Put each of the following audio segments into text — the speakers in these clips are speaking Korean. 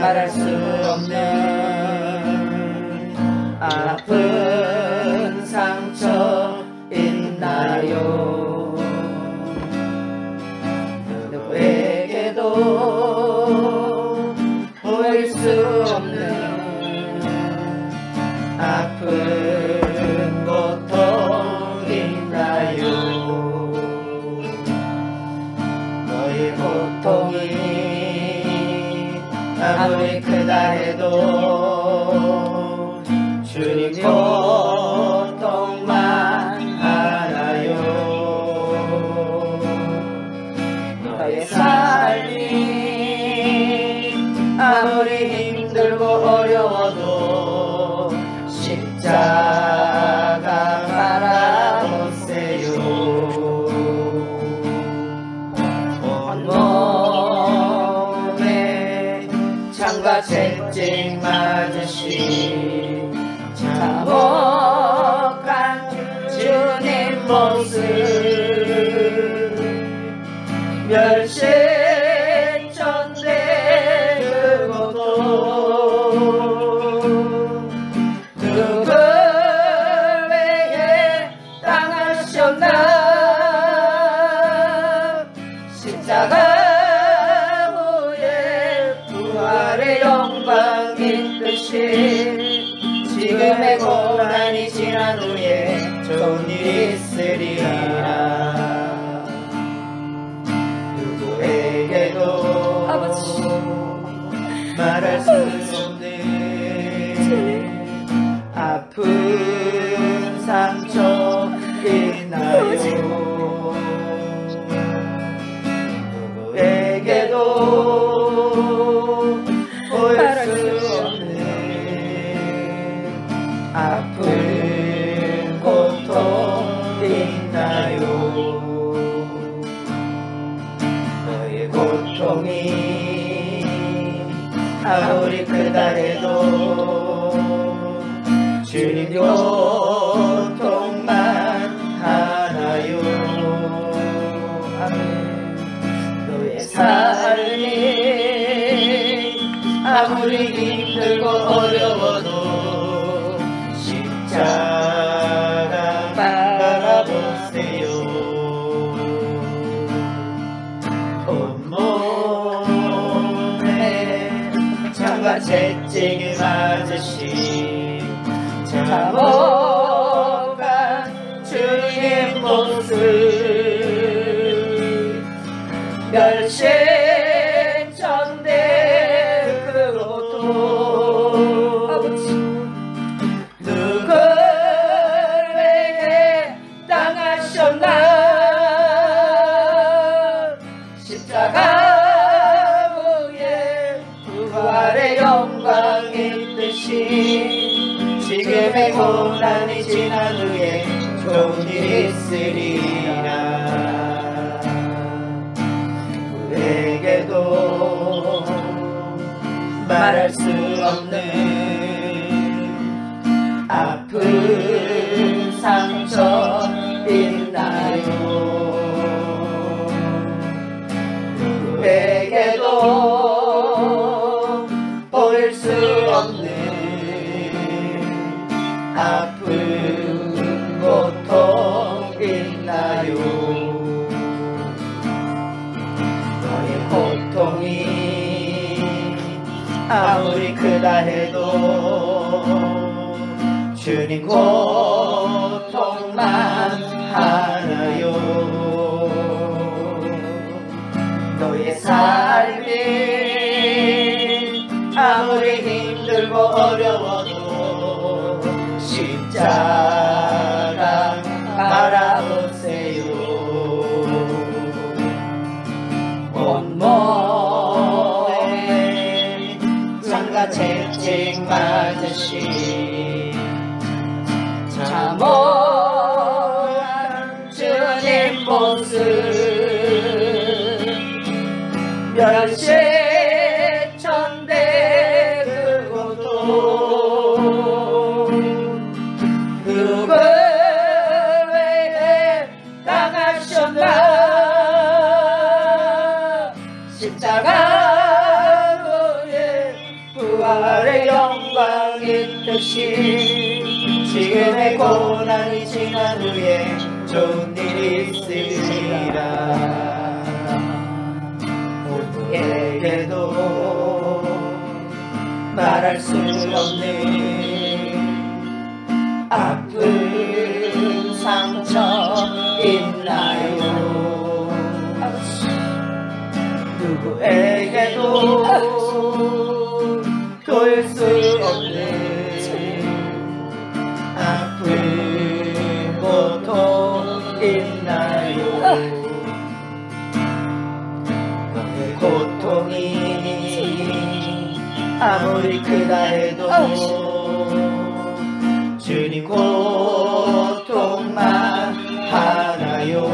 para sempre. 어려워도 십자가 바라보세요. 온몸에 참과 채찍을 맞으신 자복한 주님 모습. 멸시 name. ninguno. mercy on me. 아무리 크다 해도 어. 주님 고통만 하나요.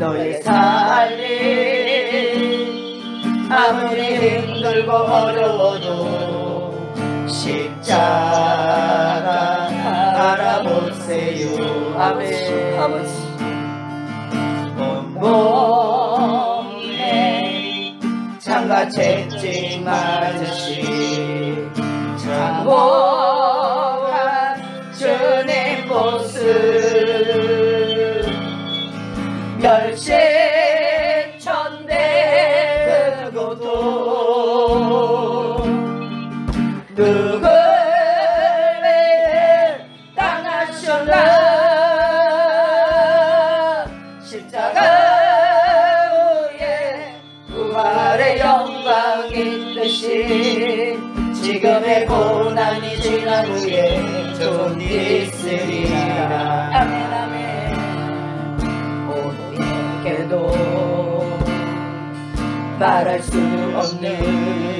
너의 살림 아무리 힘들고 어려워도 십자가 바라보세요. 아멘. 아버지. 책이맑아지니 참. 말할 수 없네.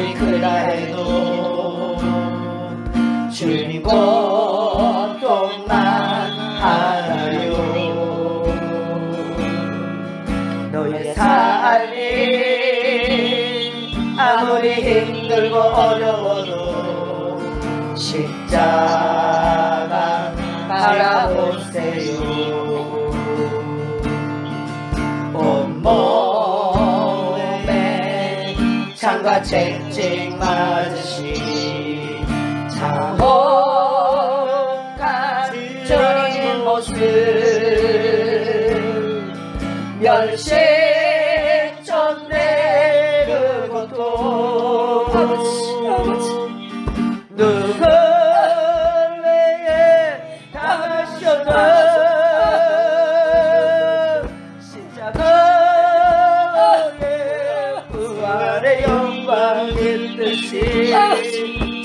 밭을 그날에도 주님 것만 알아요? 너의 삶이 아무리 힘들고 어려워 다 쨍쨍 맞으시 차원 감정인 모습. 멸시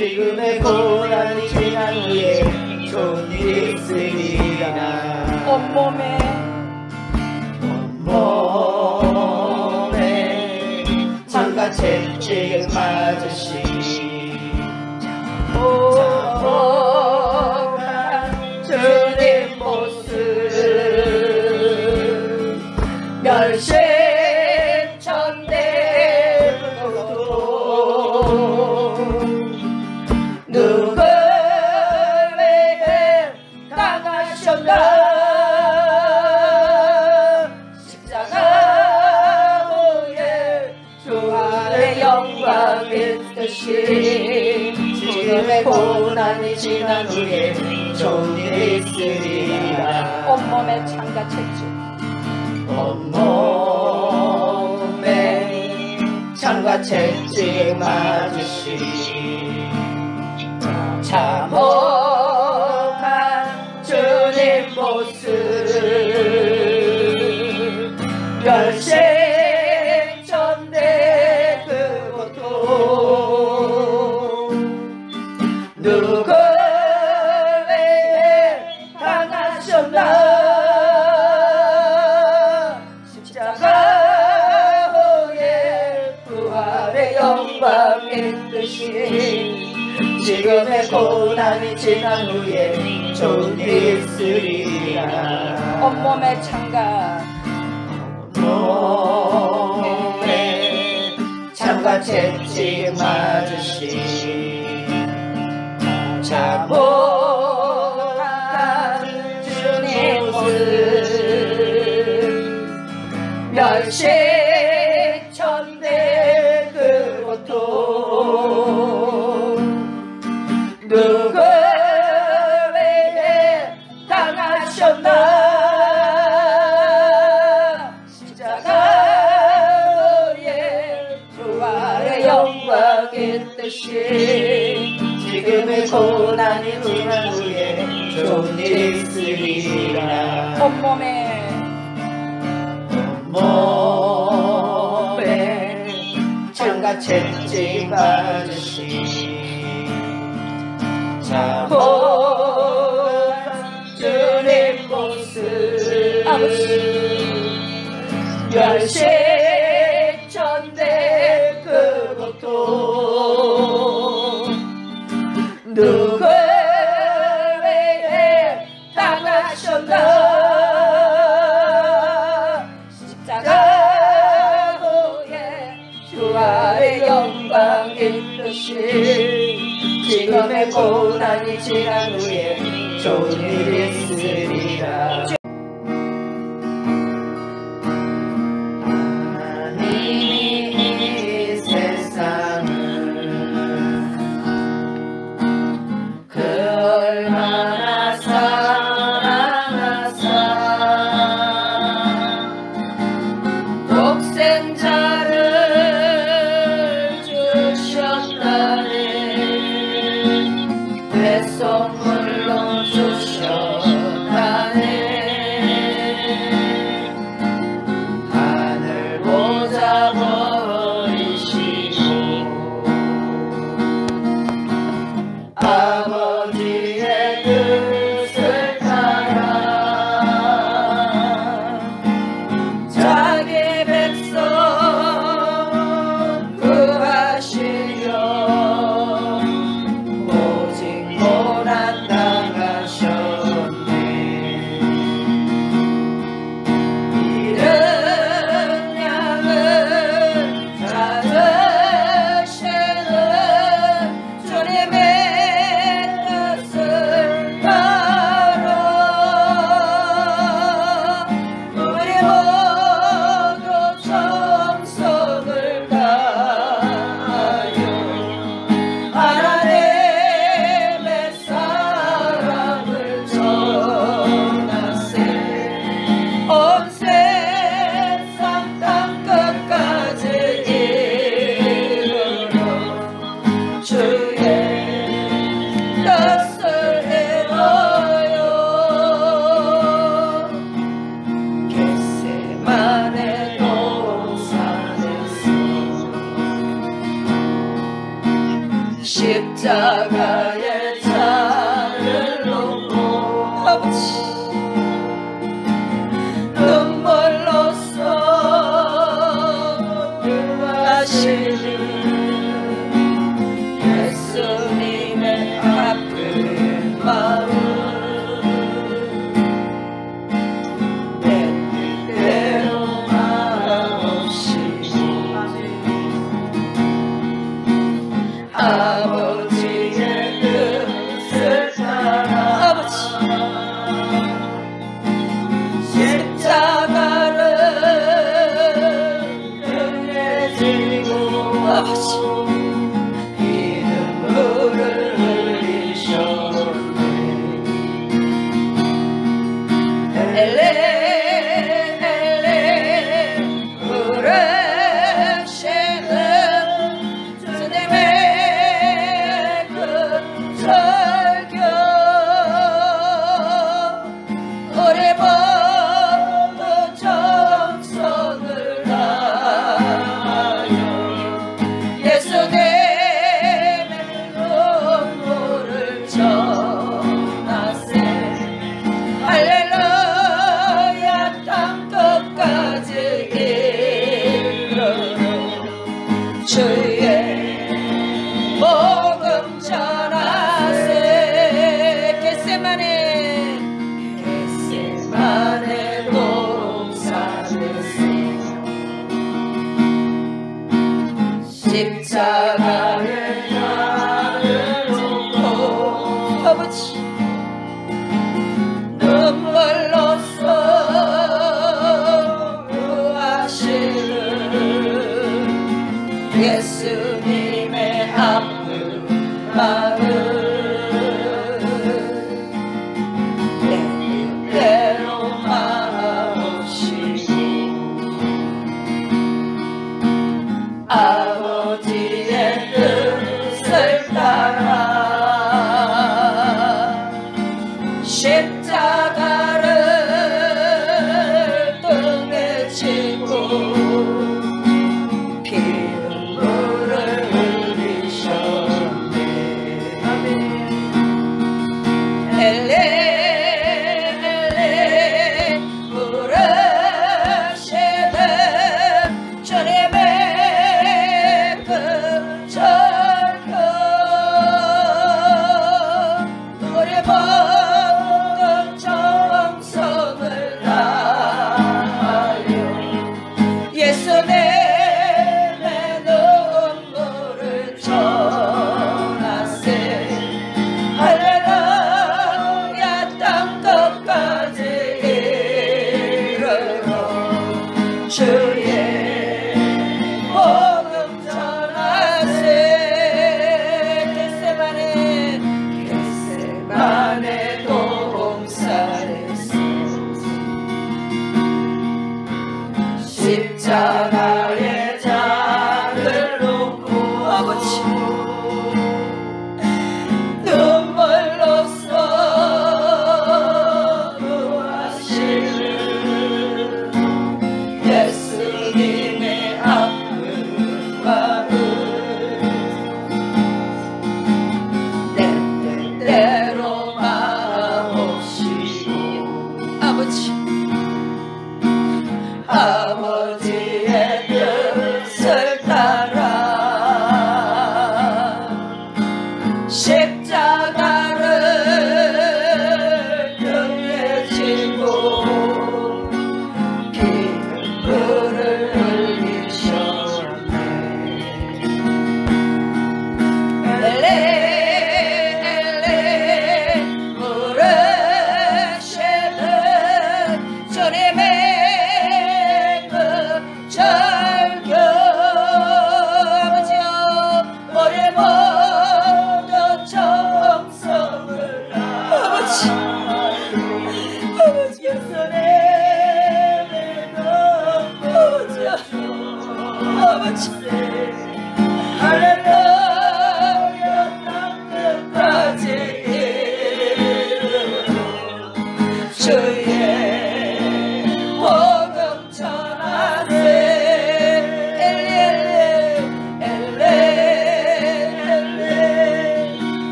지금의 고난이 지난 후에 좋은 일이 있으리라 온몸에. 온몸에 장과 채찍을 맞으시 온몸에 창과 채찍 맞으시. 온몸에 창가. 온몸에 창가 채찍 맞으시. 千金买 십자가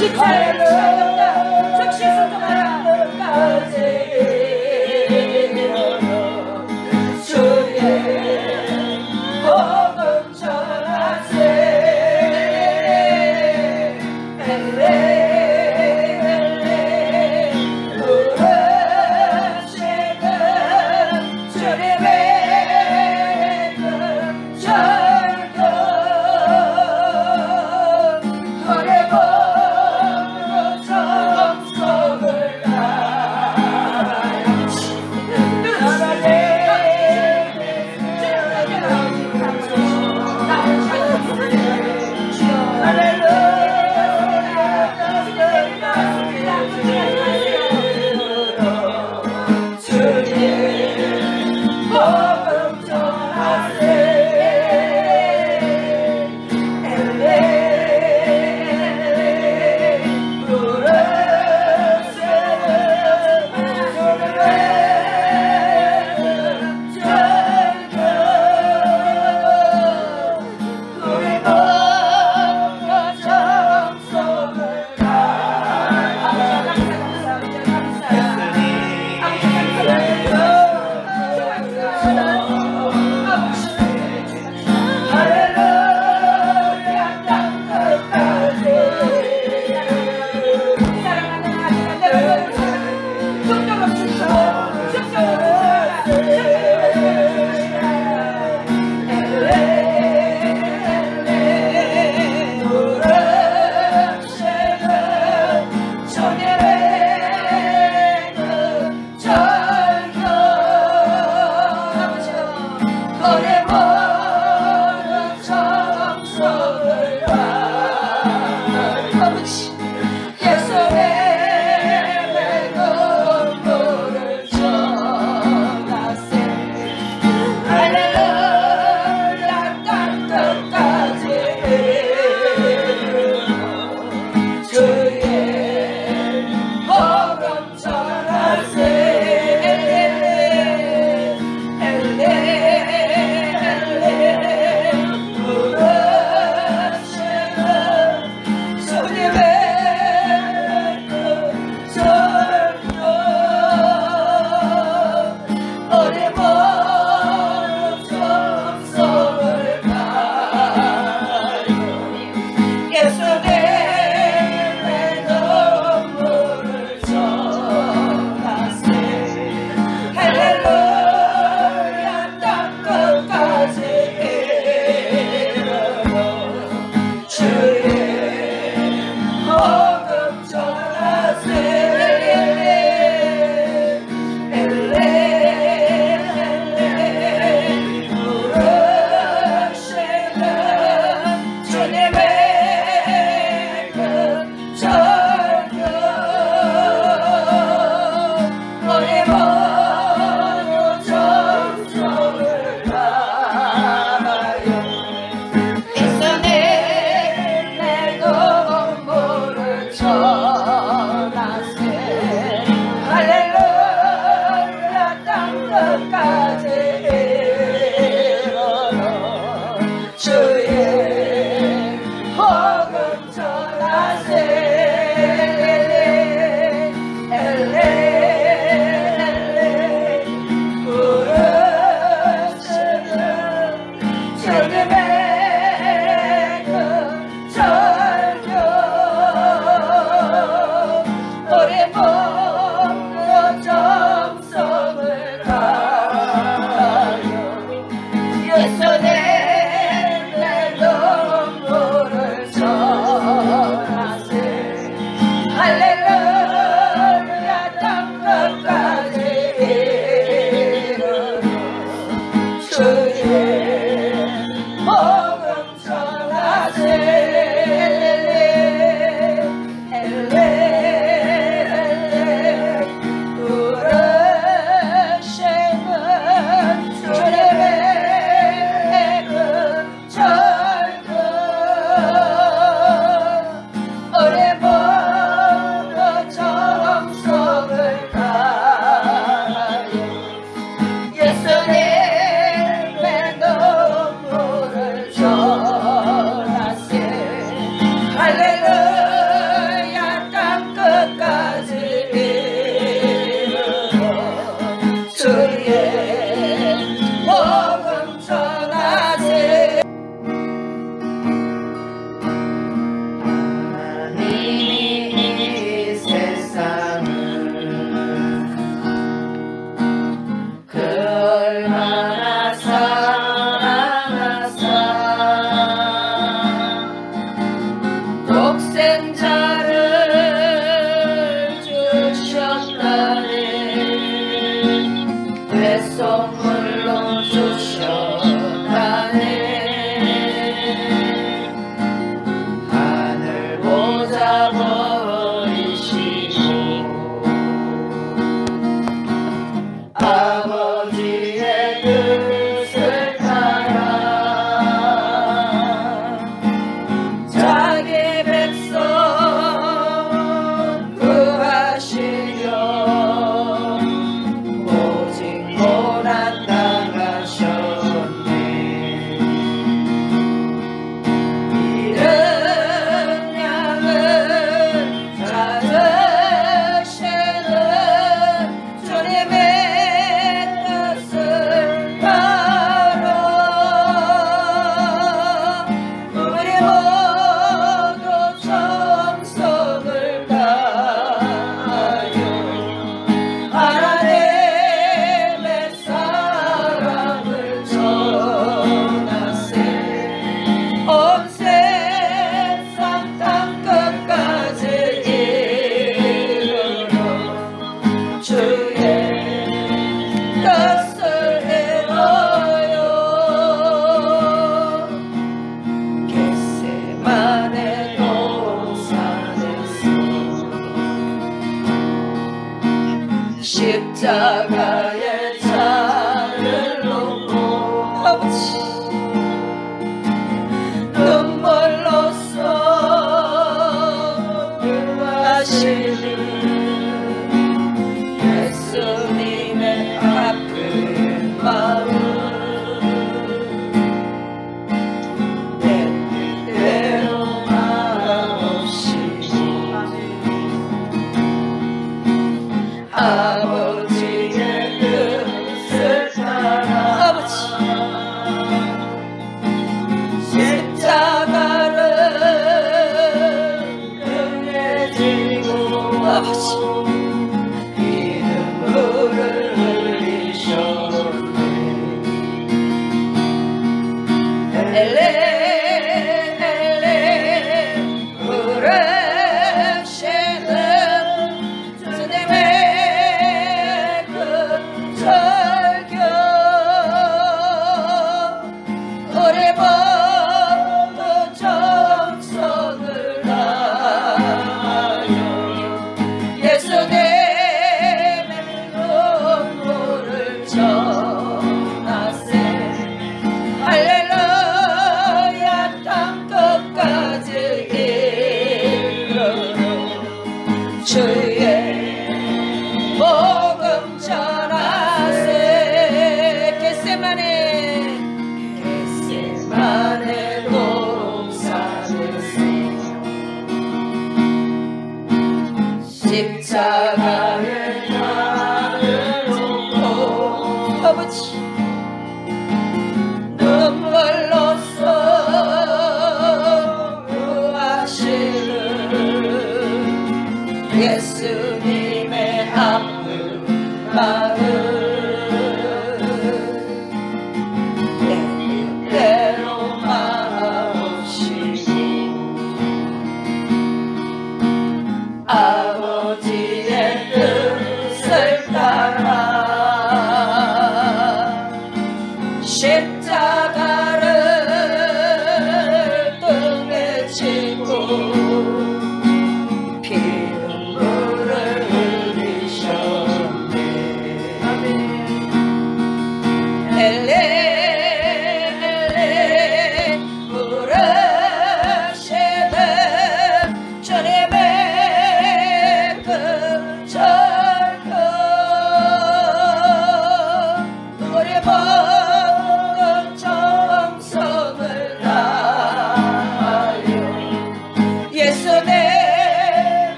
magic. forevermore.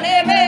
주님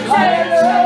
declares.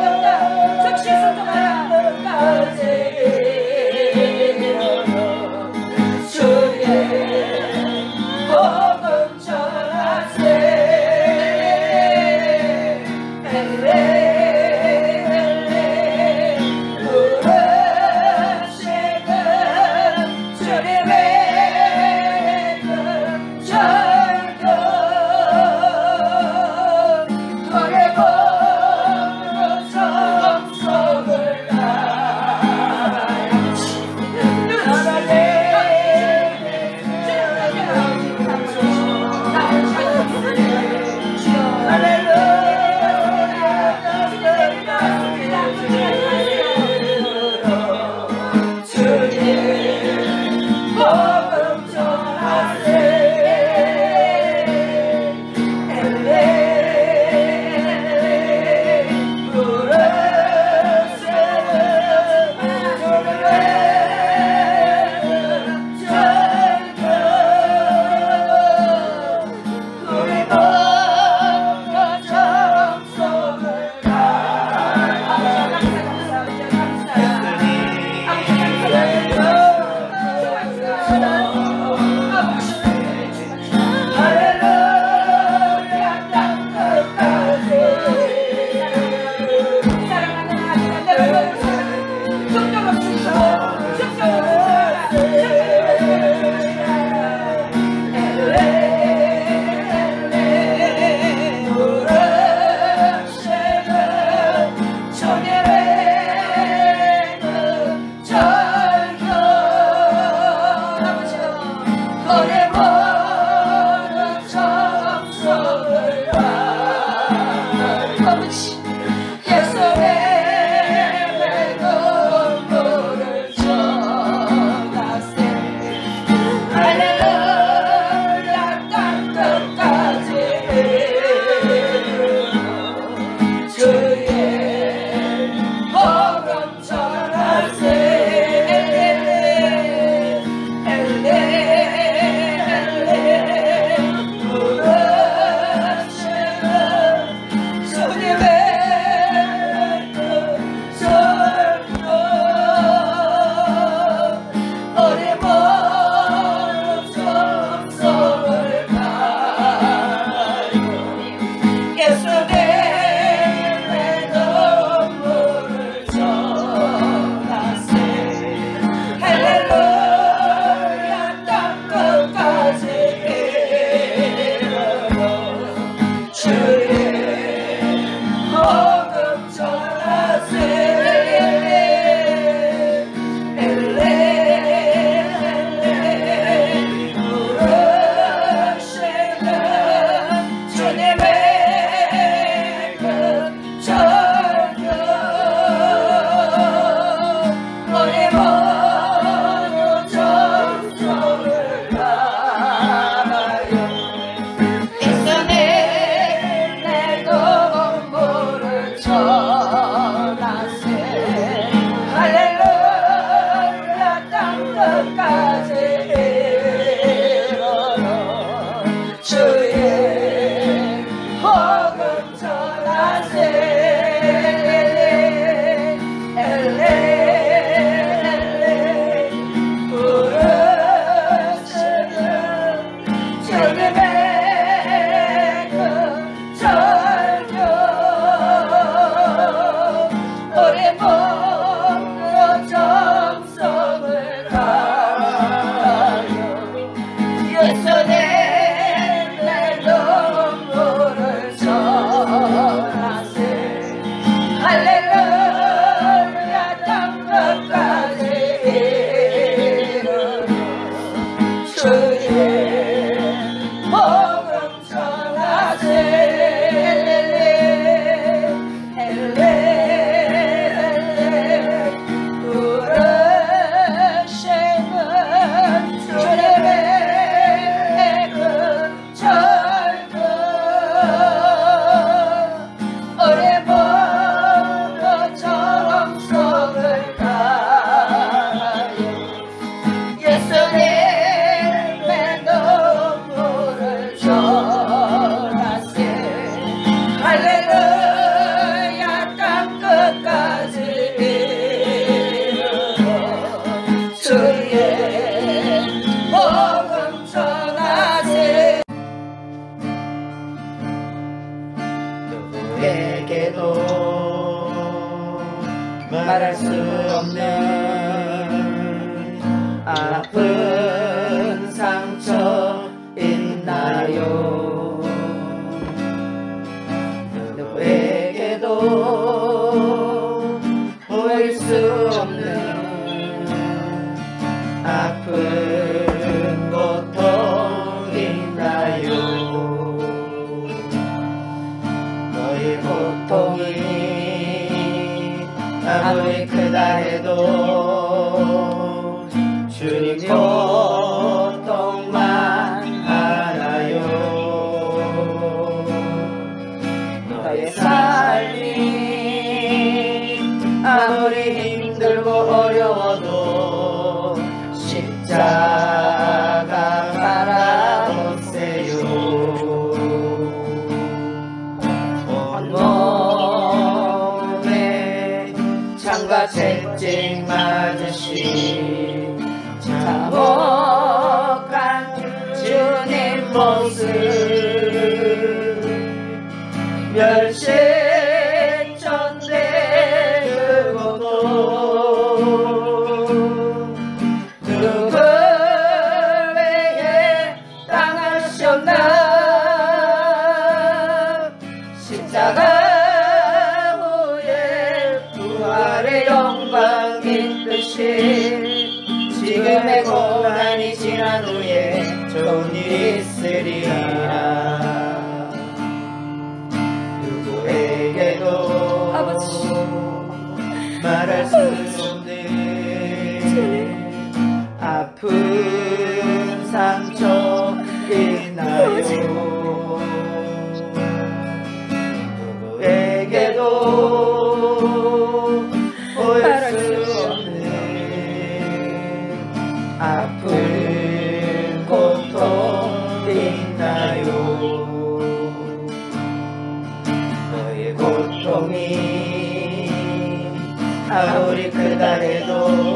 우리 크다 해도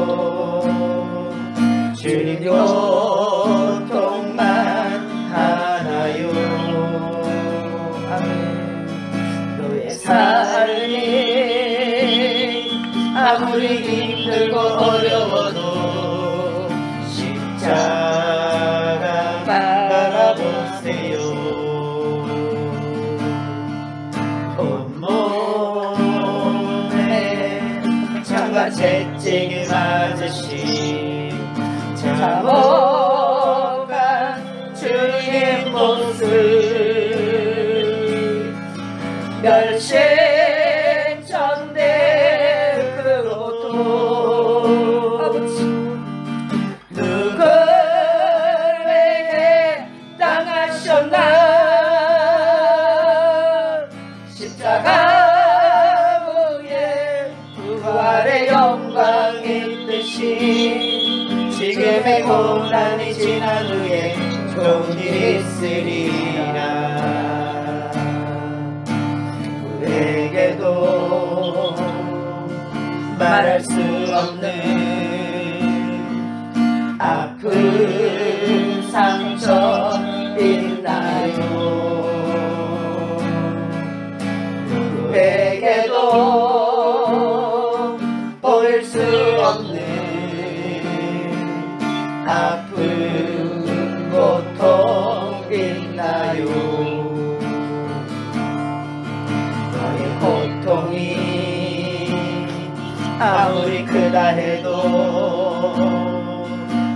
아무리 크다 해도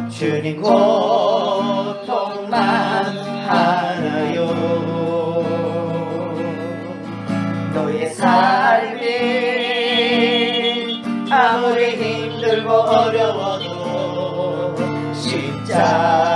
주님 고통만 하나요. 너의 삶이 아무리 힘들고 어려워도 십자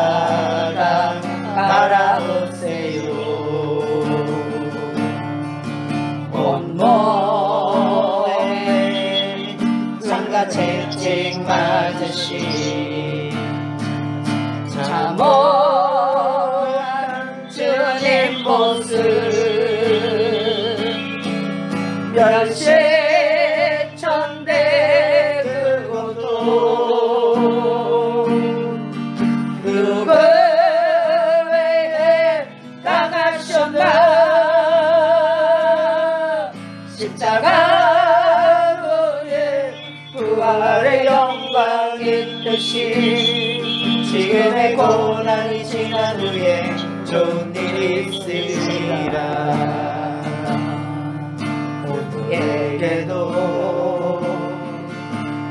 주에 좋은 일이 있으리라. 모두에게도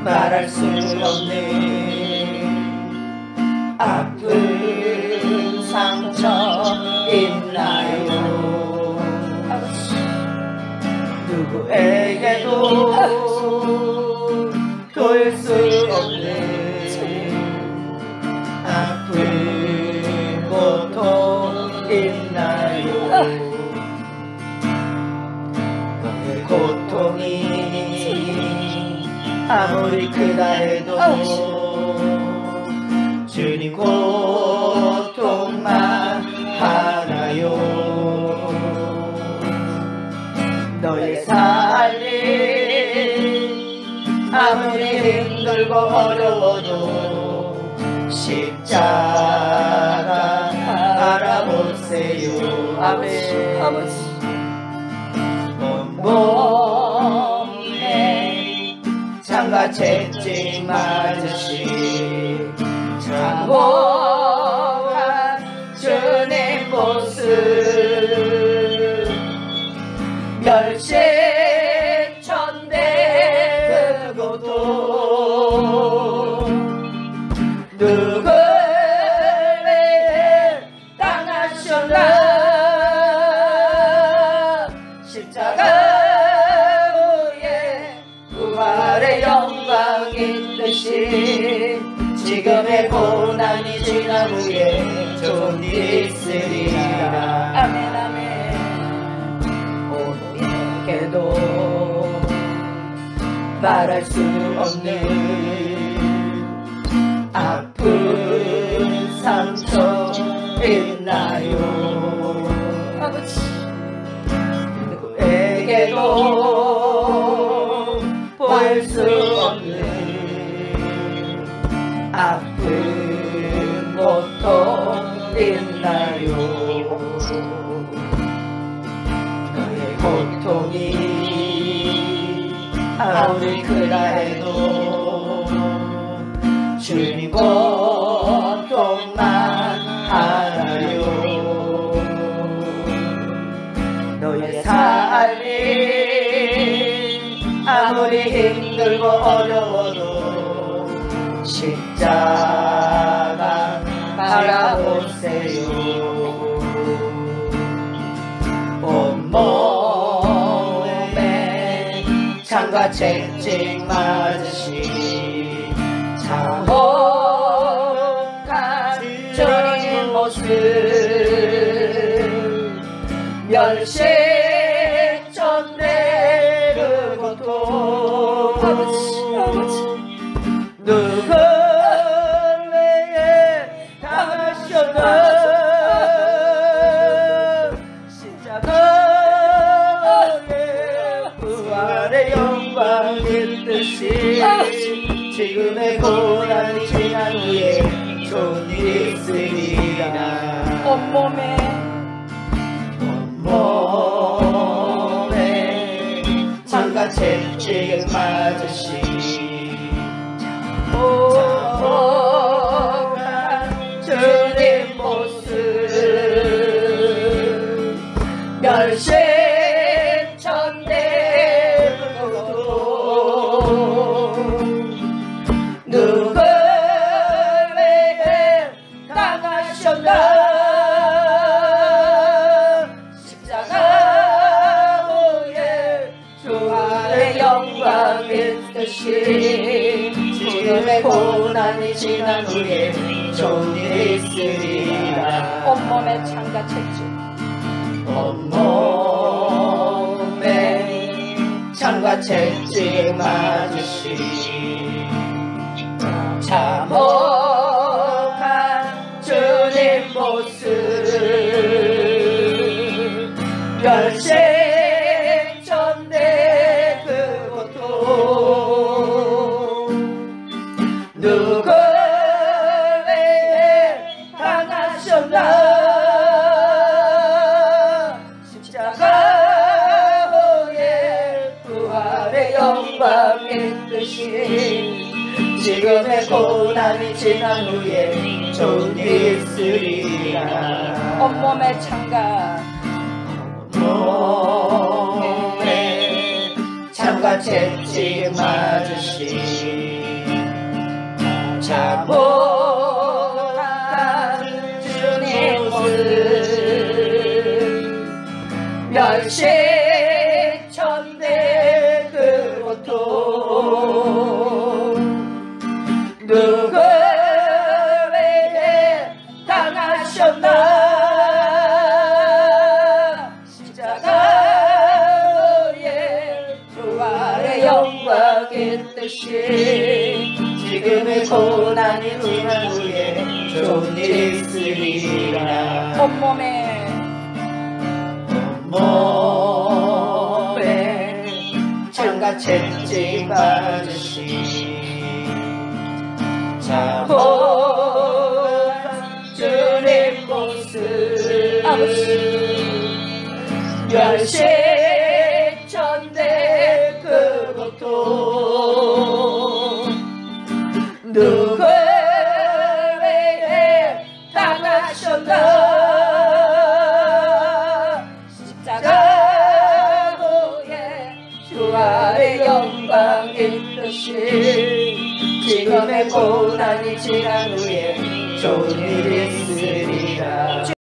말할 수 없는 주님 고통만 하나요. 너의 살림 아무리 힘들고 어려워도 십자가 알아보세요. 아멘. 아버지. 뭐 protecting my machine. para su omni. 우리 그라해도 주님 것도만 알아요. 너의 삶이 아무리 힘들고 어려워도 십자 changing majesty. 天，只有他的心。 채찍 맞으시 참 장가.